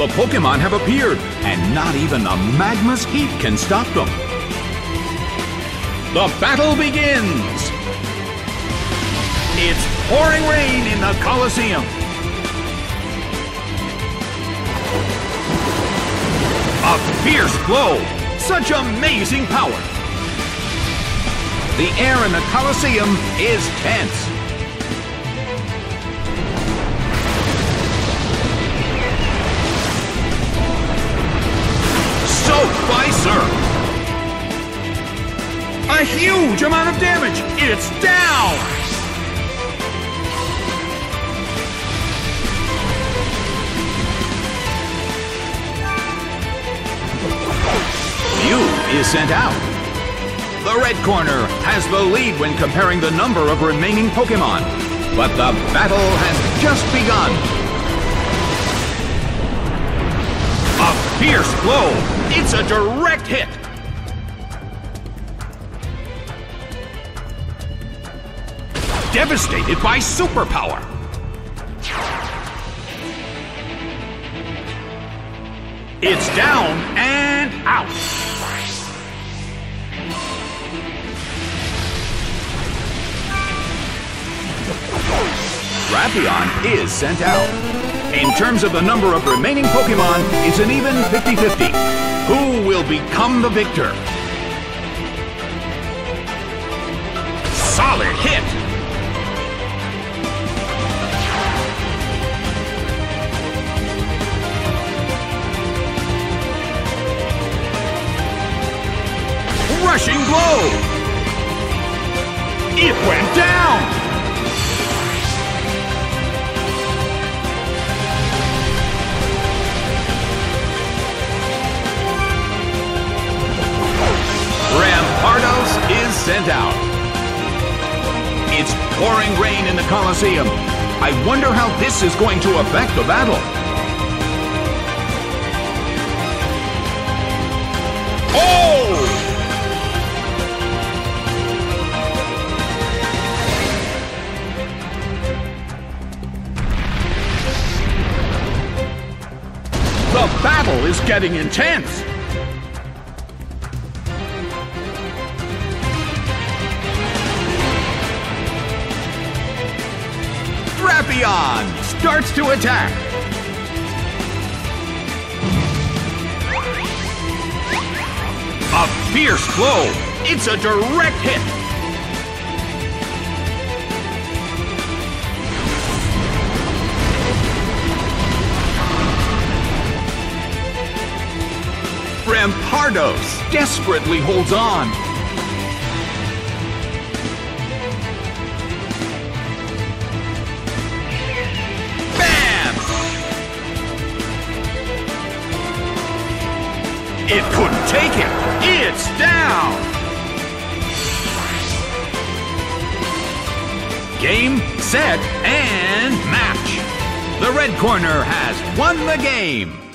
The Pokemon have appeared, and not even the magma's heat can stop them. The battle begins! It's pouring rain in the Colosseum. A fierce blow! Such amazing power! The air in the Colosseum is tense. Huge amount of damage. It's down. Mew is sent out. The red corner has the lead when comparing the number of remaining Pokemon. But the battle has just begun. A fierce blow. It's a direct hit. Devastated by superpower. It's down and out. Drapion is sent out. In terms of the number of remaining Pokemon, it's an even 50-50. Who will become the victor? Solid hit! Rushing blow! It went down! Rampardos is sent out. It's pouring rain in the Colosseum. I wonder how this is going to affect the battle. Battle is getting intense. Drapion starts to attack. A fierce blow. It's a direct hit. Rampardos desperately holds on. Bam! It couldn't take it. It's down. Game, set, and match. The red corner has won the game.